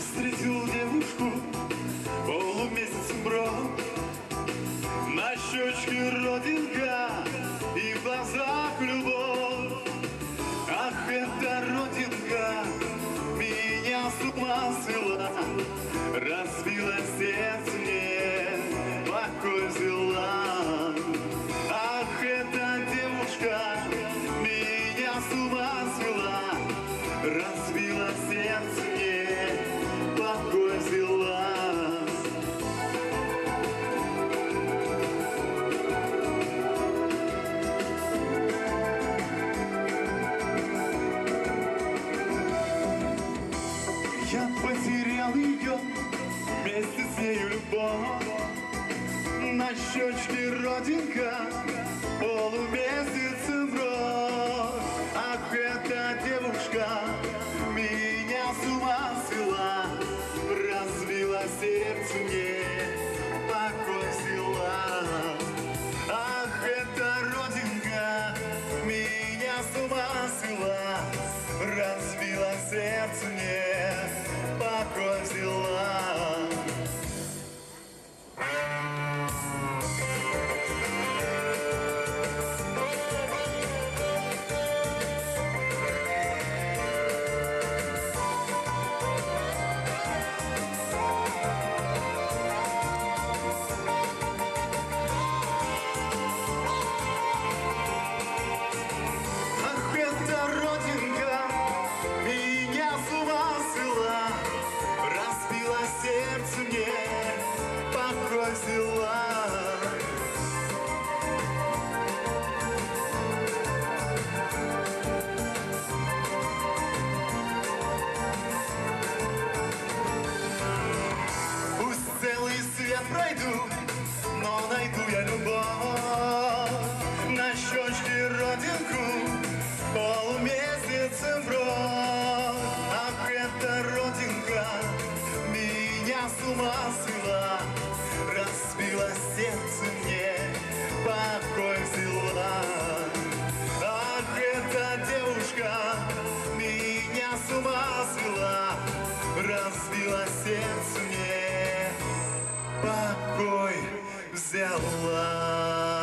встретил девушку полумесяц брон На щечке родинка и в глазах любовь. Ах, эта родинка меня с ума свела. Разбила сердце мне, покой взяла. Ах, эта девушка меня с ума Я потерял ее вместе с нею любовь. На щечке родинка полумесяцем рос Ах, эта девушка меня с ума свела Разбила сердце мне, сердце мне, покой взяла Пусть целый свет пройду, эта девушка меня с ума свела Разбила сердце мне, покой взяла